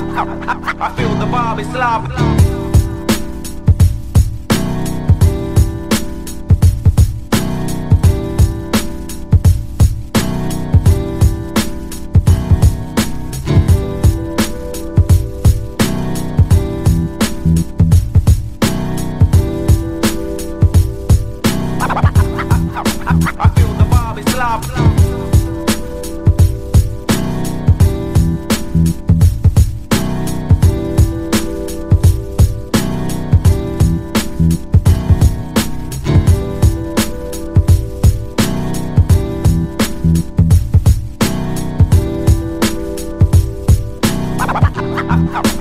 I feel the vibe is live.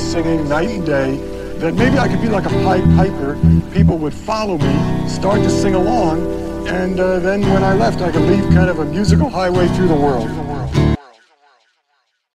singing night and day. Then maybe I could be like a pipe piper. People would follow me, start to sing along, and uh, then when I left, I could leave kind of a musical highway through the world.